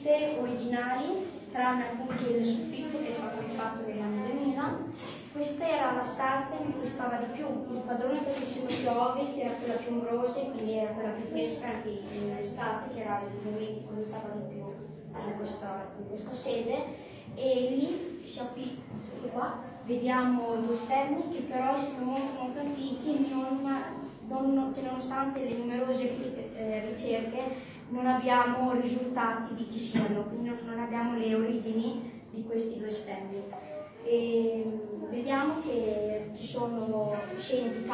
sono tutte originali, tranne appunto il soffitto che è stato rifatto negli anni 2000. Questa era la stanza in cui stava di più il padrone perché essendo più a ovest era quella più ombrosa e quindi era quella più fresca anche in estate, che era il momento in cui stava di più in questa, in questa sede. E lì, qua, vediamo due stemmi che però essendo molto molto antichi non, non, cioè, nonostante le numerose eh, ricerche non abbiamo risultati di chi siano, quindi non abbiamo le origini di questi due stemmi. E vediamo che ci sono scene di